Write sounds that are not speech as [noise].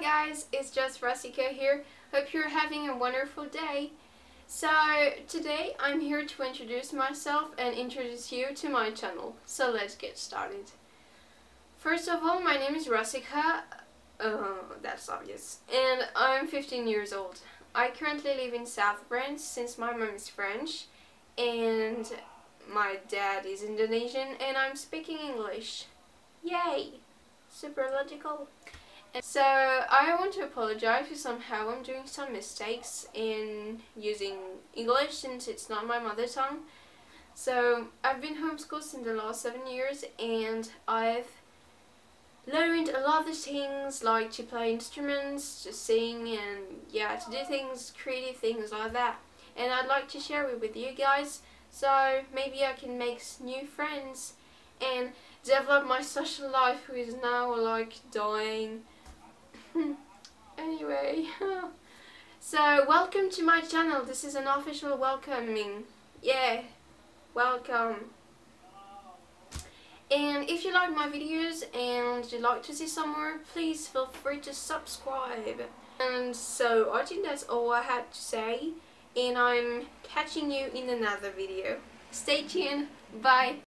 Hi guys, it's just Rasika here. Hope you're having a wonderful day. So today I'm here to introduce myself and introduce you to my channel. So let's get started. First of all, my name is Rasika. Uh, that's obvious. And I'm 15 years old. I currently live in South France since my mom is French and my dad is Indonesian and I'm speaking English. Yay! Super logical. So I want to apologize if somehow I'm doing some mistakes in using English since it's not my mother tongue. So I've been homeschooled since the last seven years and I've learned a lot of things like to play instruments, to sing and yeah, to do things, creative things like that. And I'd like to share it with you guys so maybe I can make new friends and develop my [laughs] social life who is now like dying. [laughs] anyway, [laughs] so welcome to my channel. This is an official welcoming. Yeah, welcome. And if you like my videos and you'd like to see some more, please feel free to subscribe. And so I think that's all I had to say. And I'm catching you in another video. Stay tuned. Bye.